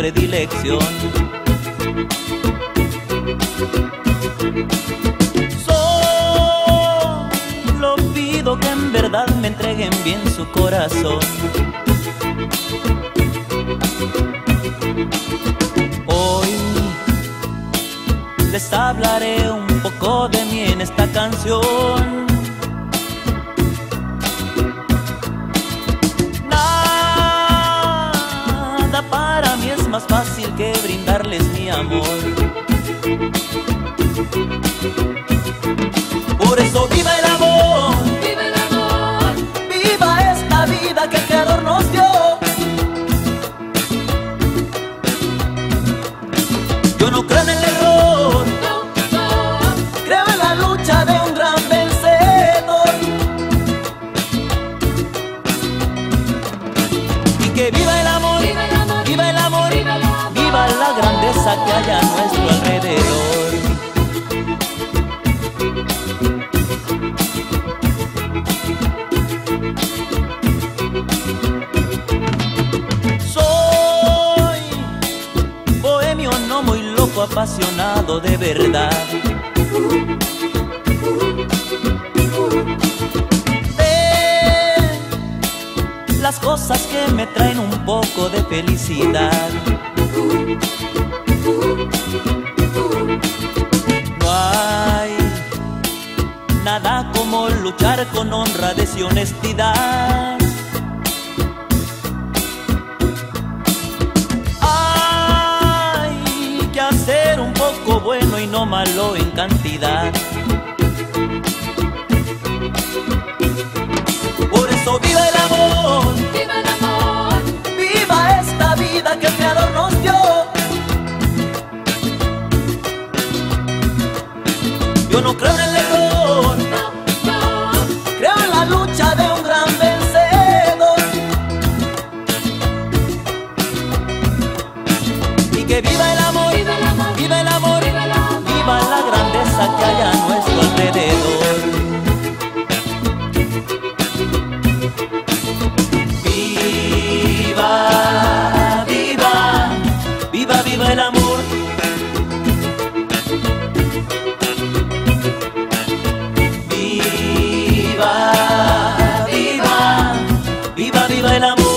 predilección. Solo pido que en verdad me entreguen bien su corazón. Hoy les hablaré un poco de mí en esta canción. Brindarles mi amor. A nuestro alrededor. Soy bohemio, no muy loco, apasionado de verdad. Las cosas que me traen un poco de felicidad. No hay nada como luchar con honradez y honestidad. Hay que hacer un poco bueno y no malo en cantidad. Viva, el amor.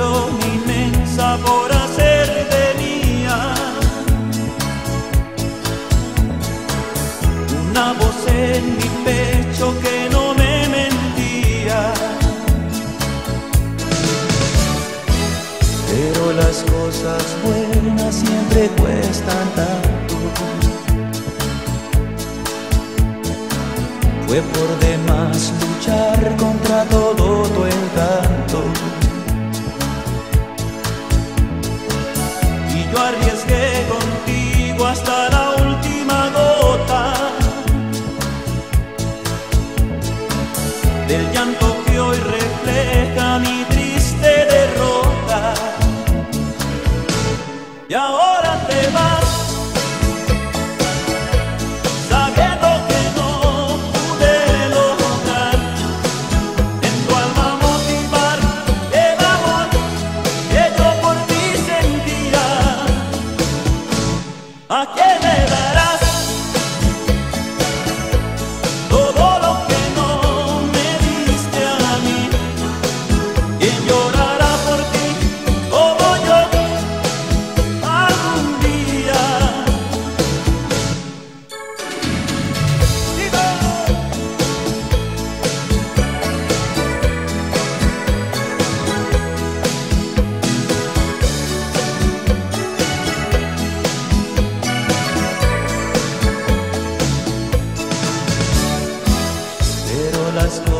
Obsesión inmensa por hacerte mía. Una voz en mi pecho que no me mentía. Pero las cosas buenas siempre cuestan tanto. Fue por demás luchar contra todo tu encanto.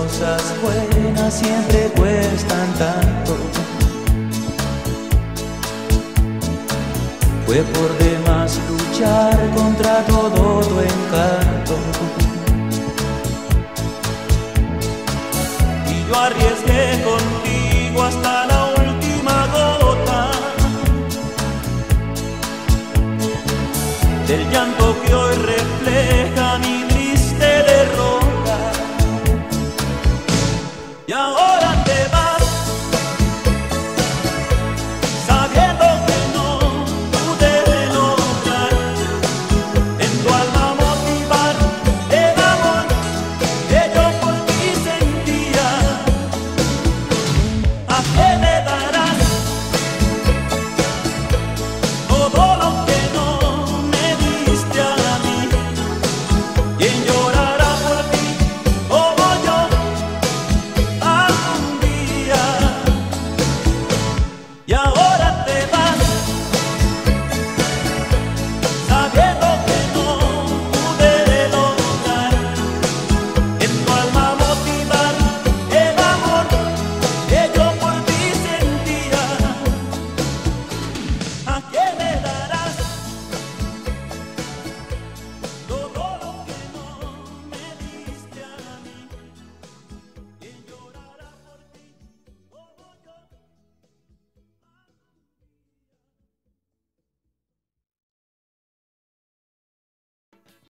Cosas buenas siempre cuestan tanto. Fue por demás luchar contra todo tu encanto. Y yo hasta